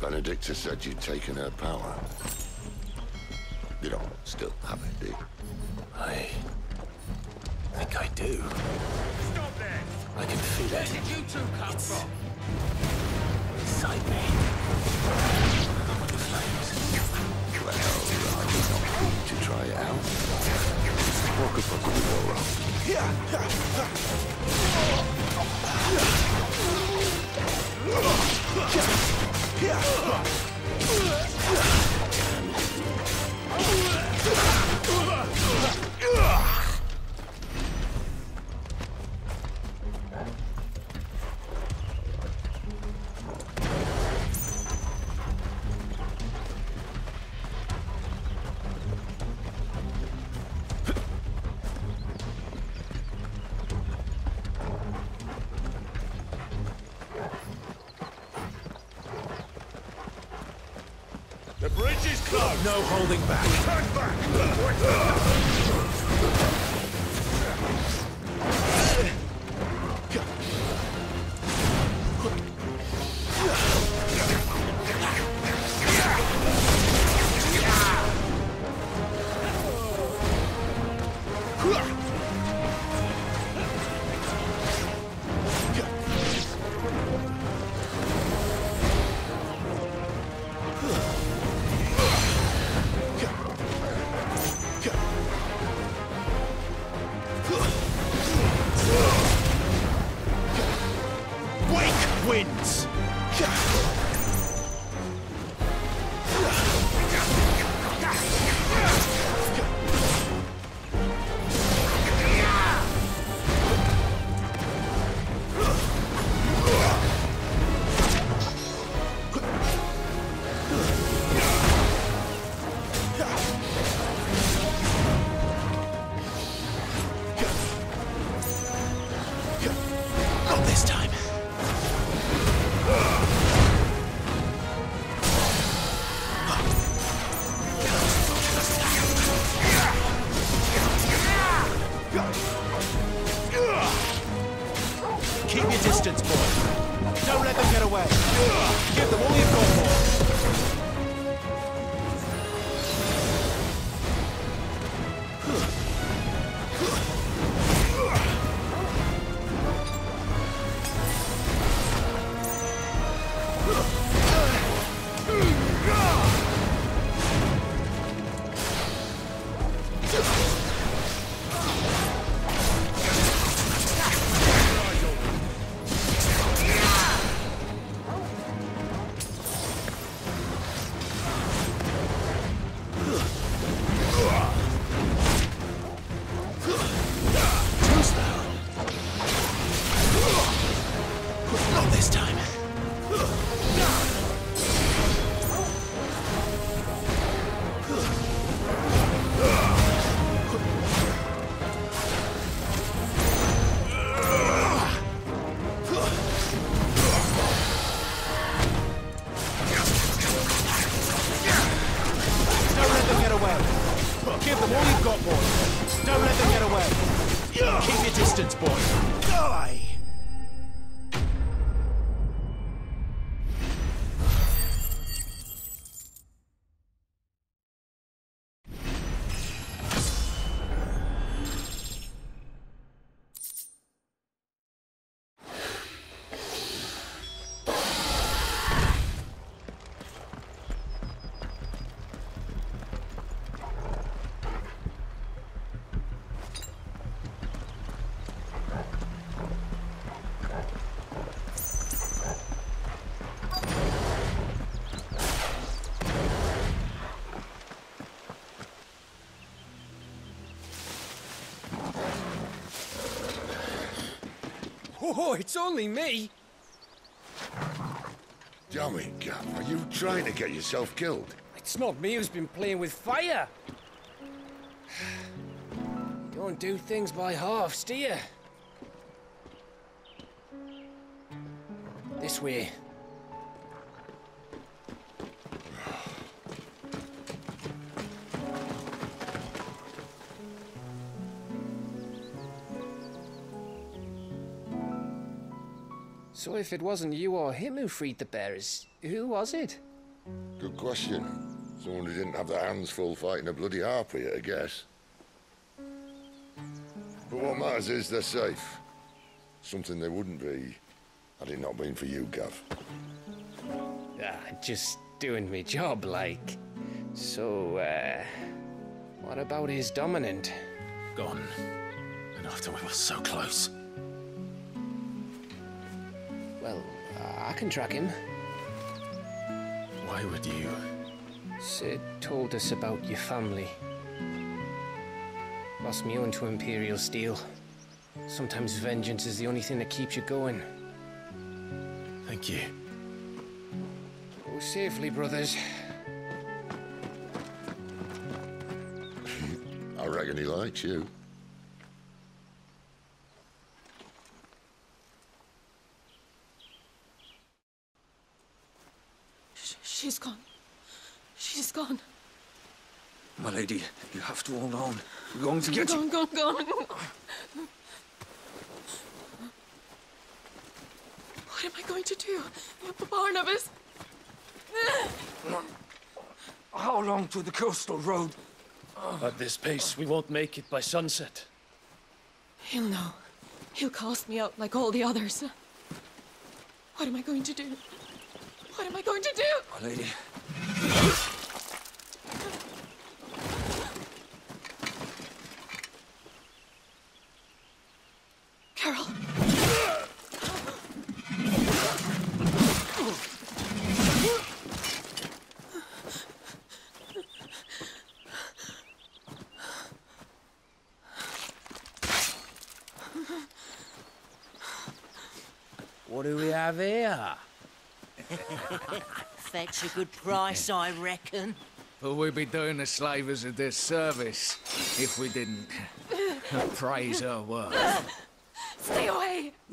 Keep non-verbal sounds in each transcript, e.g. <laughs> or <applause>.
Benedicta said you'd taken her power. You don't still have it, do you? I think I do. Stop there! I can feel Where it did you two come from? inside me. With the flames. Well, I would not need to try it out. What could possibly go wrong? The wins. This time. Oh, it's only me. Dummy, Gav, are you trying to get yourself killed? It's not me who's been playing with fire. You <sighs> don't do things by halves, do you? This way. So if it wasn't you or him who freed the bearers, who was it? Good question. Someone who didn't have their hands full fighting a bloody harpy, I guess. But what matters is they're safe. Something they wouldn't be had it not been for you, Gav. Ah, just doing me job, like. So, uh, what about his dominant? Gone. And after we were so close. Can track him. Why would you? Sid told us about your family. Lost me on to Imperial Steel. Sometimes vengeance is the only thing that keeps you going. Thank you. Go safely, brothers. <laughs> I reckon he likes you. Sh- She's gone. She's gone. My lady, you have to hold on. We're going to get you. Gone, gone, gone. What am I going to do? Barnabas? How long to the coastal road? At this pace, we won't make it by sunset. He'll know. He'll cast me out like all the others. What am I going to do? What am I going to do? My lady, Carol. What do we have here? Fetch a good price, I reckon. But we'd be doing the slavers a disservice if we didn't praise her work. Stay away! <laughs>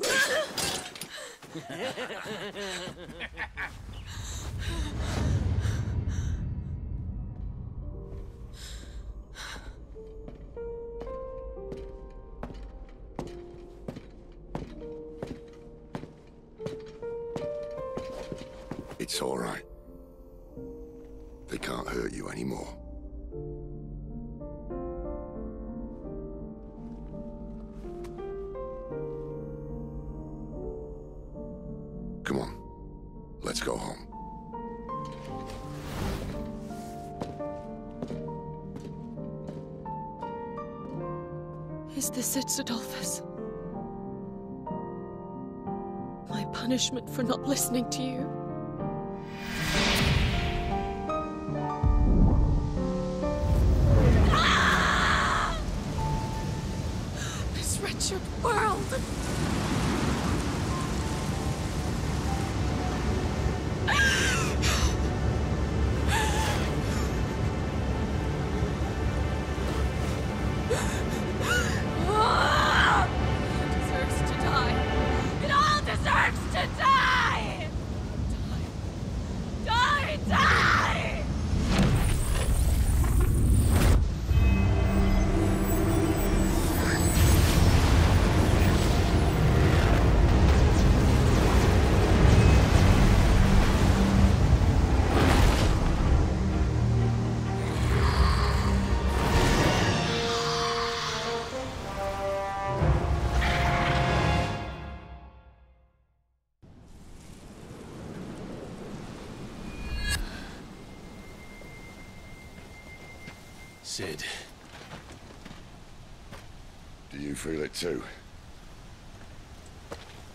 punishment for not listening to you? This wretched world! Sid, Do you feel it too?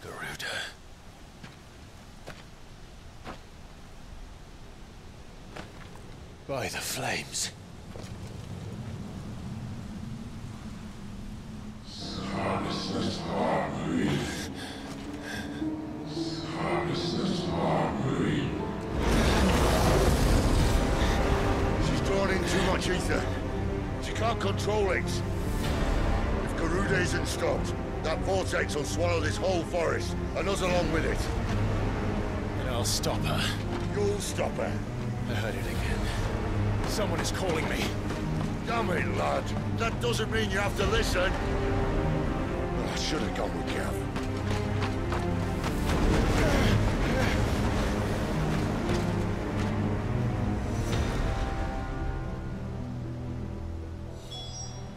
Garuda. By the flames. She's drawn in too much ether. She can't control it. If Garuda isn't stopped, that vortex will swallow this whole forest, and us along with it. And I'll stop her. You'll stop her. I heard it again. Someone is calling me. Damn it, lad. That doesn't mean you have to listen. Well, I should have gone with Gav.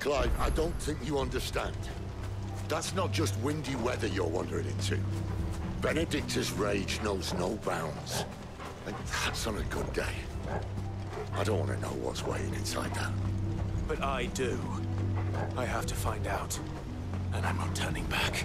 Clive, I don't think you understand. That's not just windy weather you're wandering into. Benedicta's rage knows no bounds. And that's on a good day. I don't want to know what's waiting inside that. But I do. I have to find out. And I'm not turning back.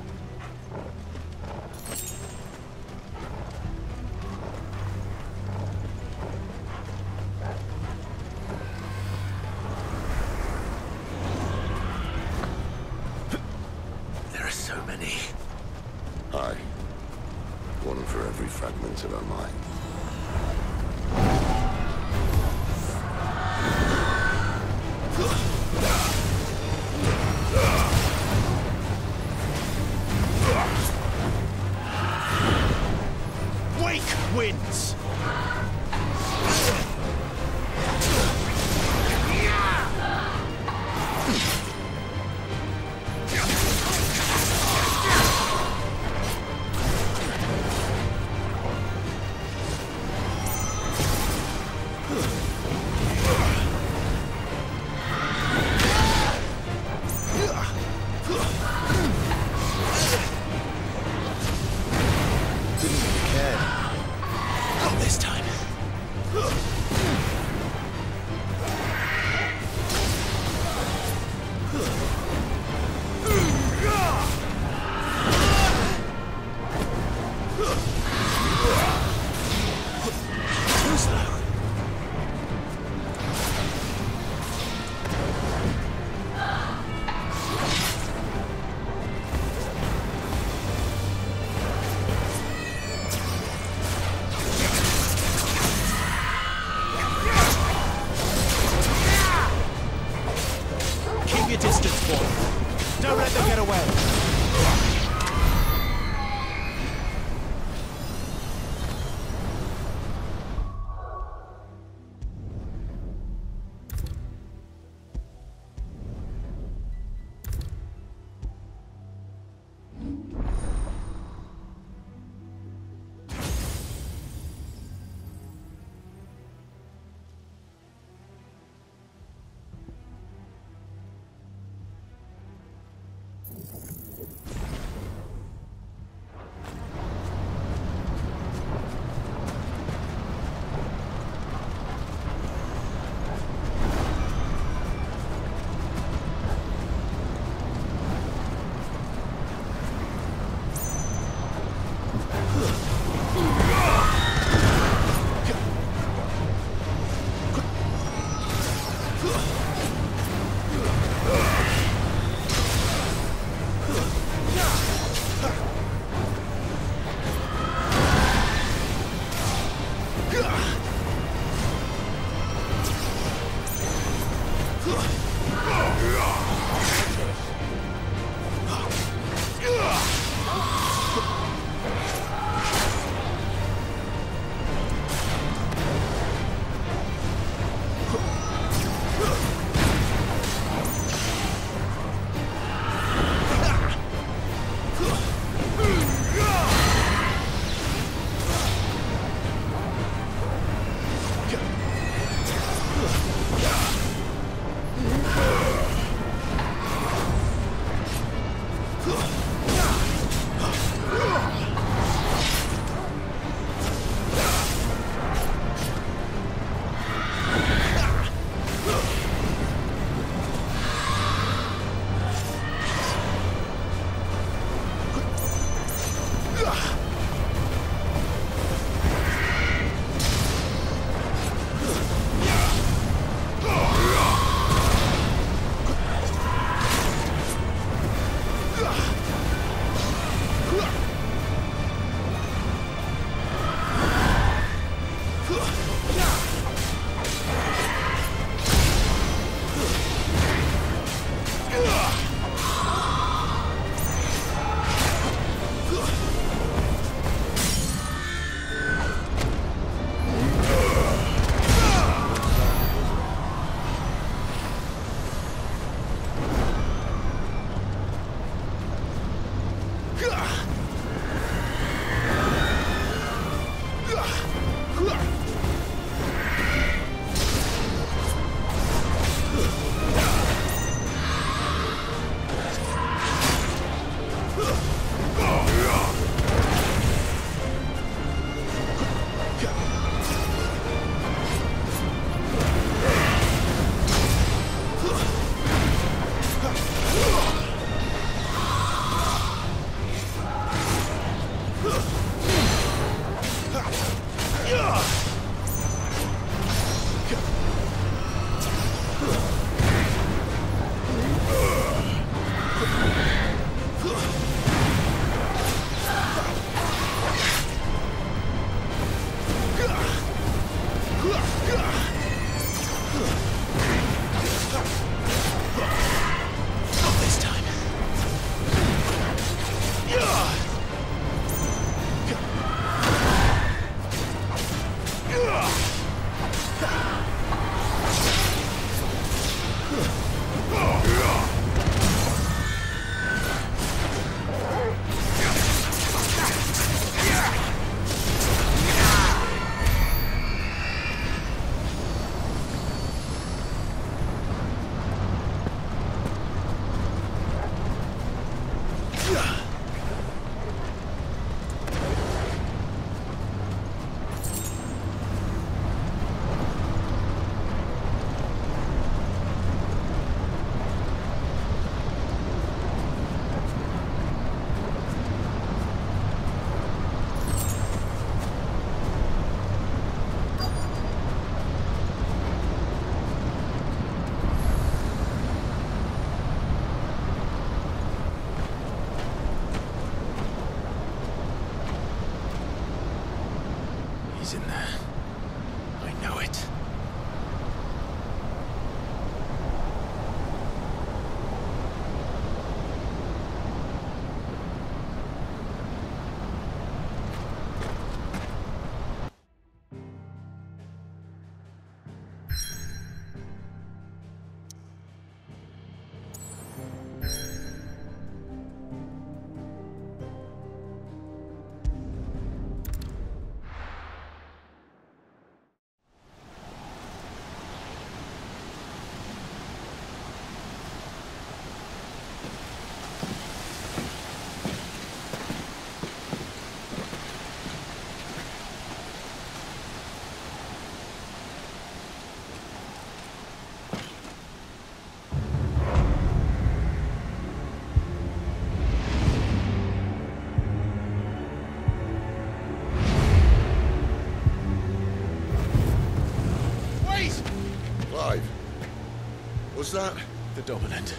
Was that... The Dominant.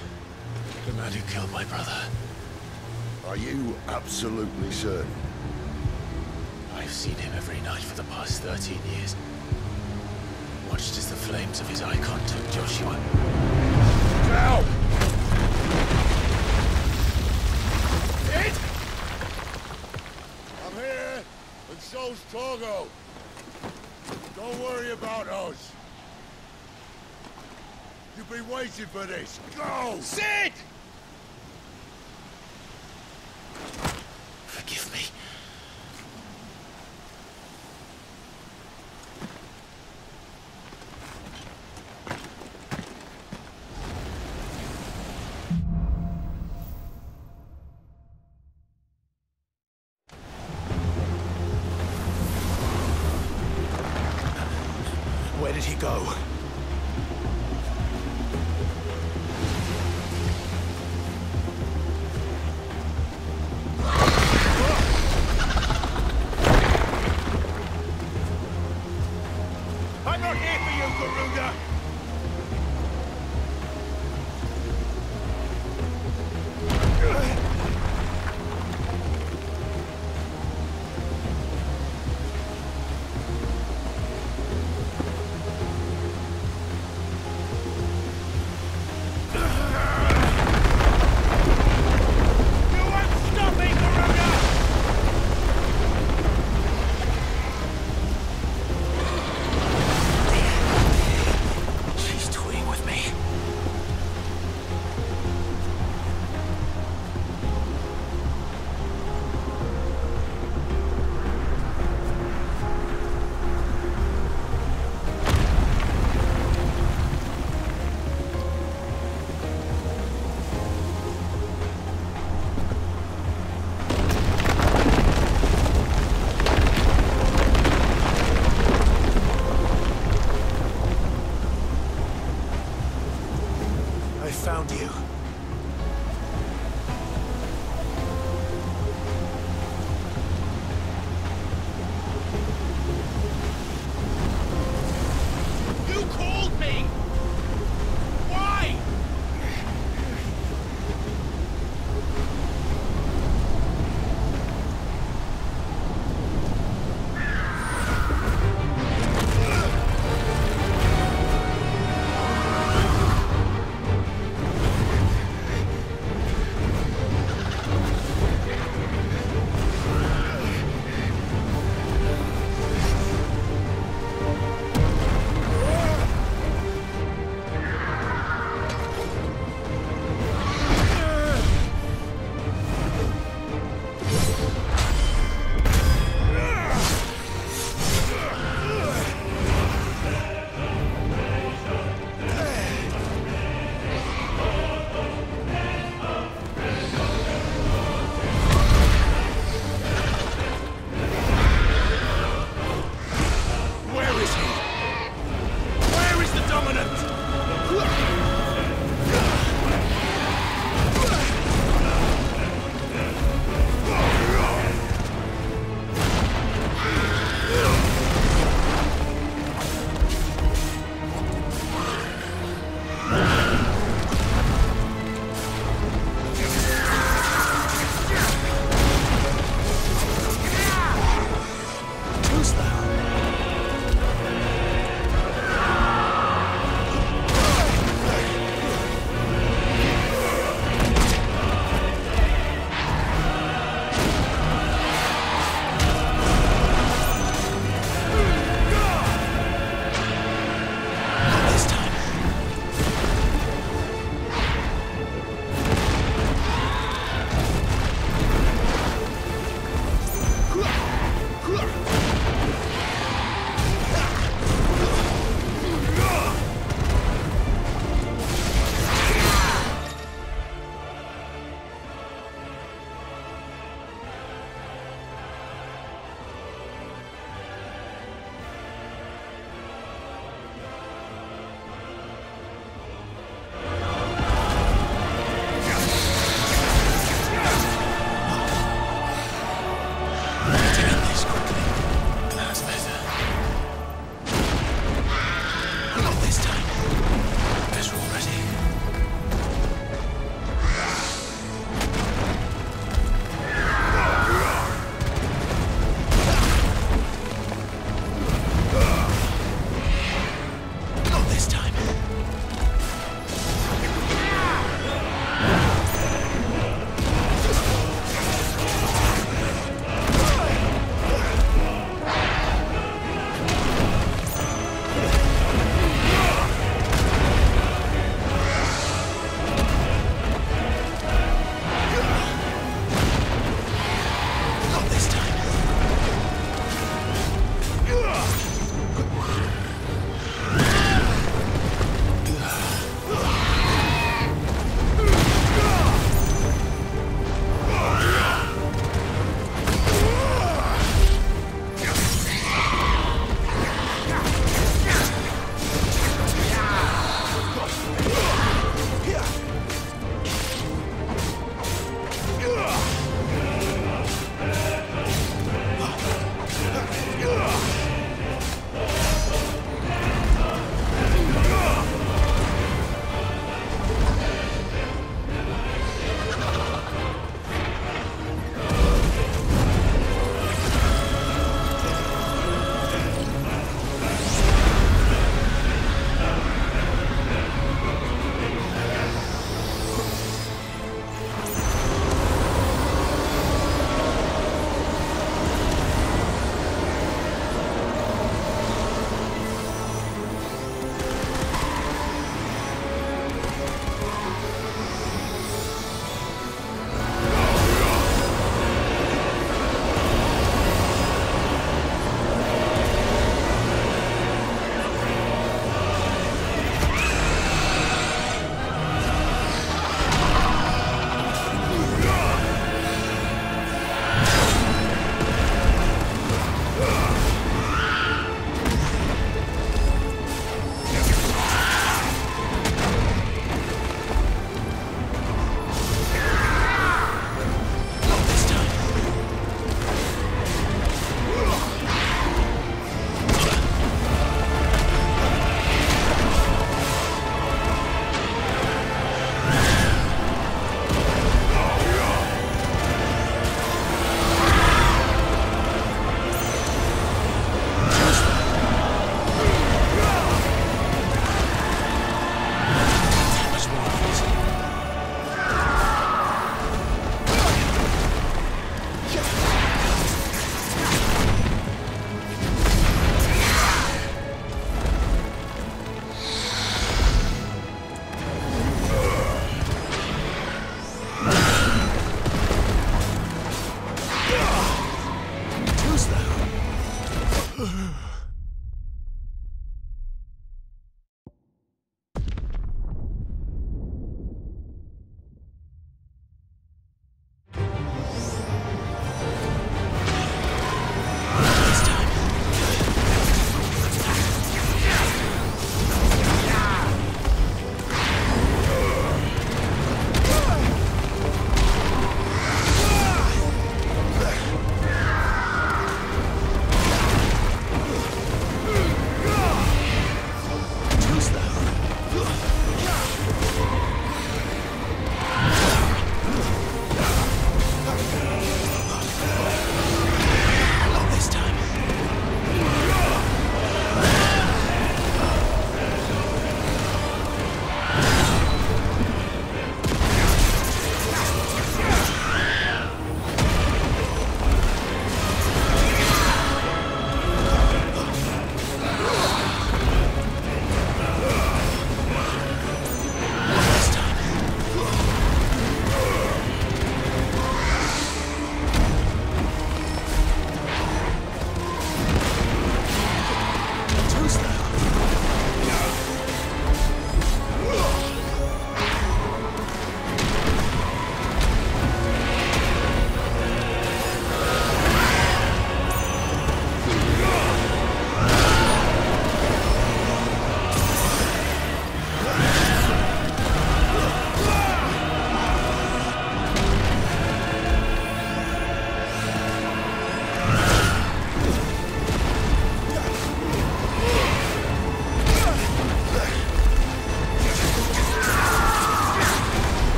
The man who killed my brother. Are you absolutely certain? I've seen him every night for the past 13 years. Watched as the flames of his Eikon took Joshua. Now! It? I'm here, and so's Torgal. Don't worry about us. Been waiting for this. Go! Sid!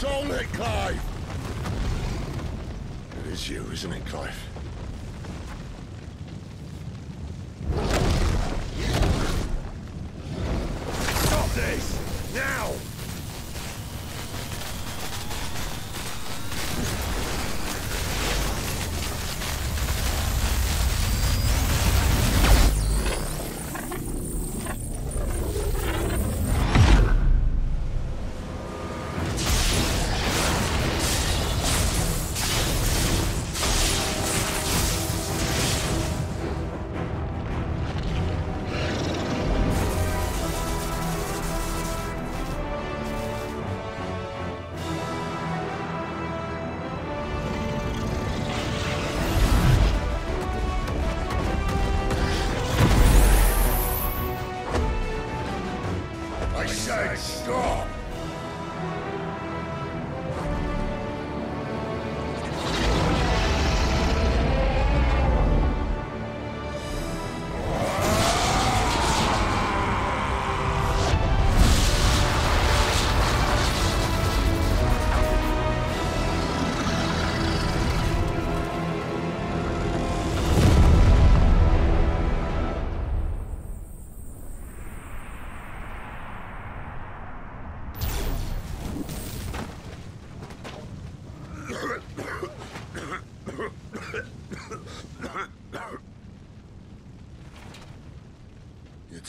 Control it, Clive! It is you, isn't it, Clive?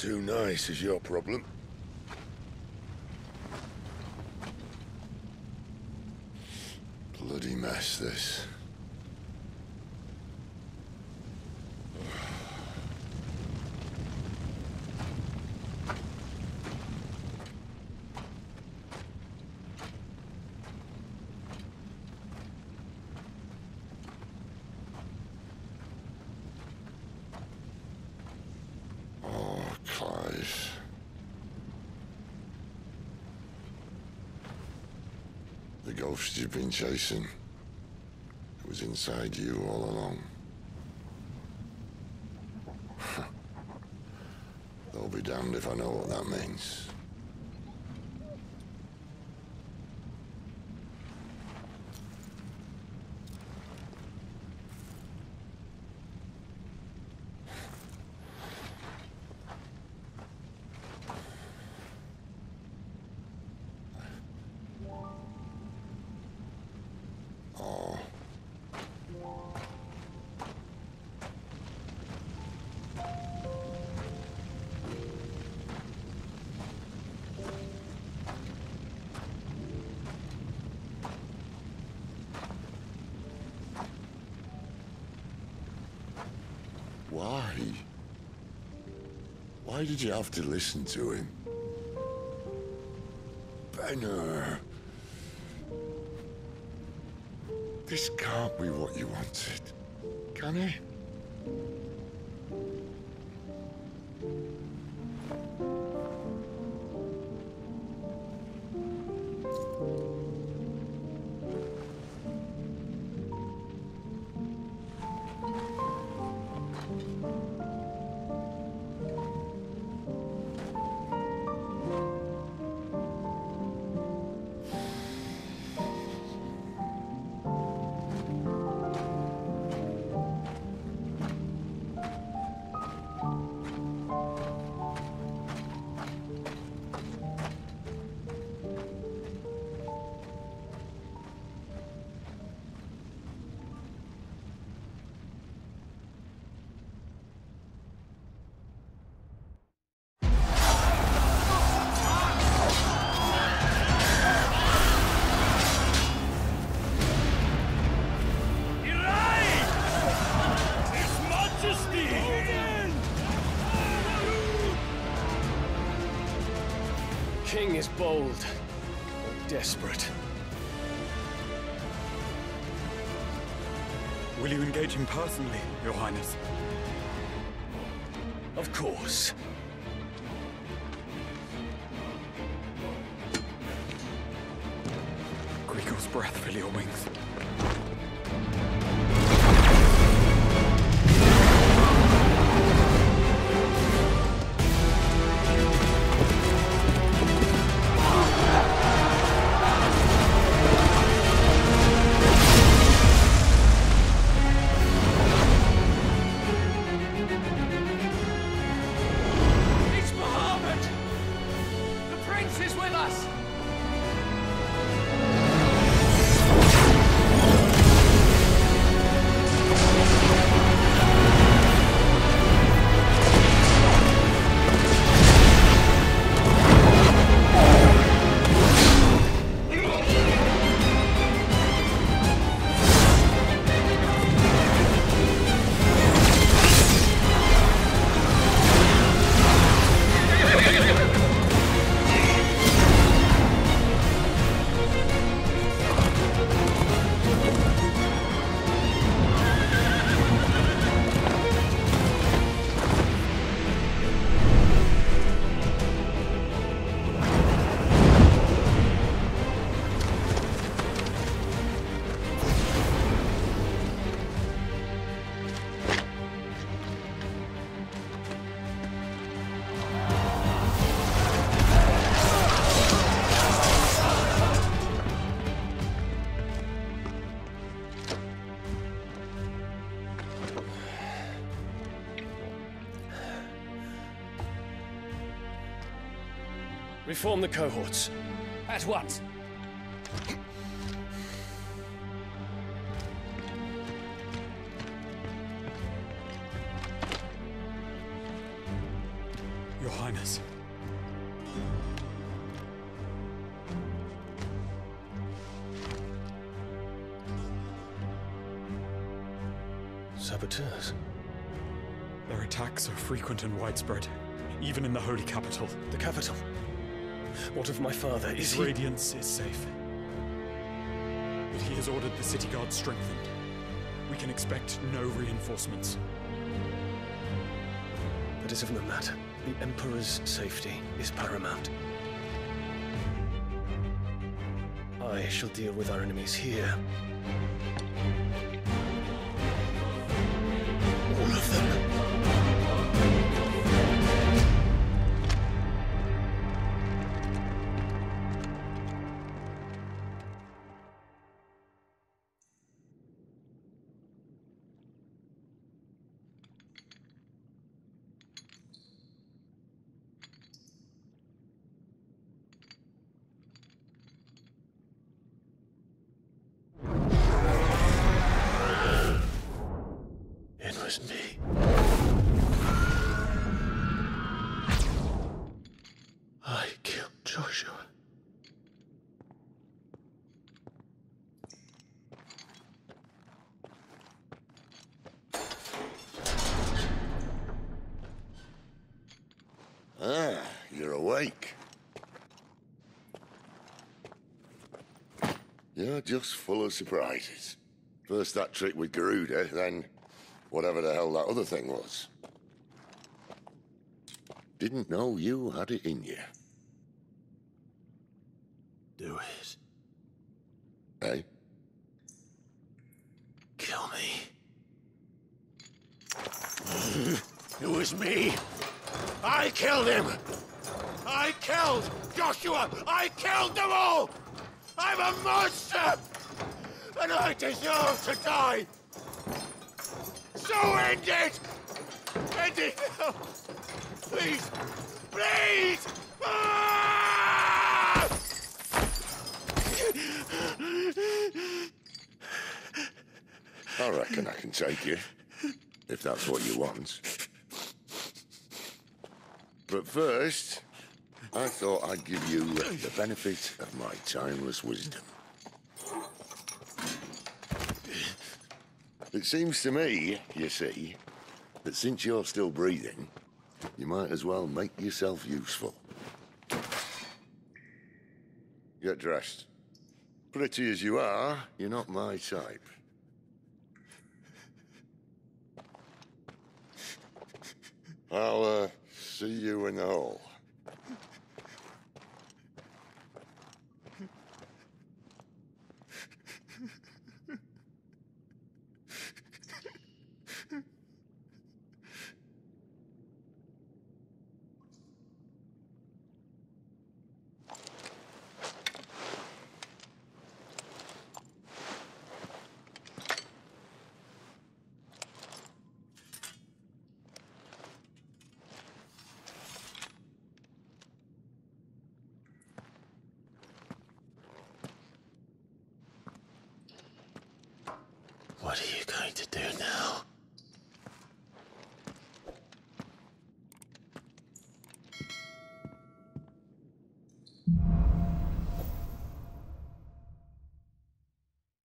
Too nice is your problem. Bloody mess, this. Oh, Clive. Ghost you've been chasing. It was inside you all along. <laughs> They'll be damned if I know what that means. Why did you have to listen to him? Benner. This can't be what you wanted, can it? Is bold, or desperate. Will you engage him personally, Your Highness? Of course. Greagor's breath fill your wings. Reform the cohorts. At once. Your Highness. Saboteurs. Their attacks are frequent and widespread, even in the holy capital. The capital. What of my father? Is His he... radiance is safe. But he has ordered the city guard strengthened. We can expect no reinforcements. That is of no matter. The Emperor's safety is paramount. I shall deal with our enemies here. You're. You're just full of surprises. First that trick with Garuda, then whatever the hell that other thing was. Didn't know you had it in you. Do it. Hey? Kill me. It was me. I killed him. I killed Joshua. I killed them all. I'm a monster. And I deserve to die. So end it. End it now. Please. Please. Ah! I reckon I can take you, if that's what you want. But first, I thought I'd give you the benefit of my timeless wisdom. It seems to me, you see, that since you're still breathing, you might as well make yourself useful. Get dressed. Pretty as you are, you're not my type. I'll, uh, see you in the hall.